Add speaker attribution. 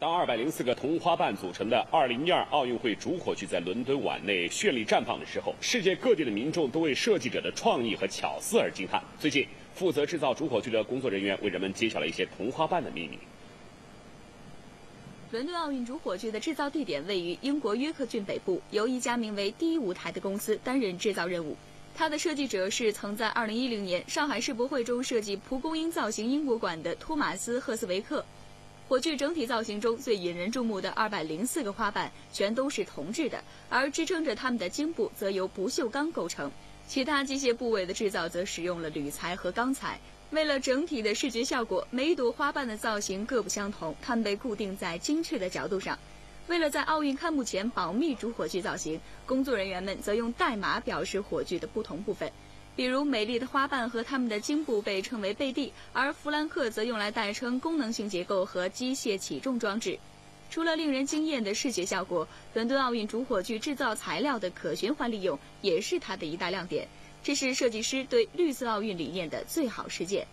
Speaker 1: 当二百零四个铜花瓣组成的二零一二奥运会主火炬在伦敦碗内绚丽绽放的时候，世界各地的民众都为设计者的创意和巧思而惊叹。最近，负责制造主火炬的工作人员为人们揭晓了一些铜花瓣的秘密。
Speaker 2: 伦敦奥运主火炬的制造地点位于英国约克郡北部，由一家名为“第一舞台”的公司担任制造任务。它的设计者是曾在2010年上海世博会中设计蒲公英造型英国馆的托马斯·赫斯维克。火炬整体造型中最引人注目的二百零四个花瓣全都是铜制的，而支撑着它们的茎部则由不锈钢构成。其他机械部位的制造则使用了铝材和钢材。为了整体的视觉效果，每一朵花瓣的造型各不相同，它们被固定在精确的角度上。为了在奥运开幕前保密主火炬造型，工作人员们则用代码表示火炬的不同部分。比如，美丽的花瓣和它们的茎部被称为贝蒂，而弗兰克则用来代称功能性结构和机械起重装置。除了令人惊艳的视觉效果，伦敦奥运主火炬制造材料的可循环利用也是它的一大亮点。这是设计师对绿色奥运理念的最好实践。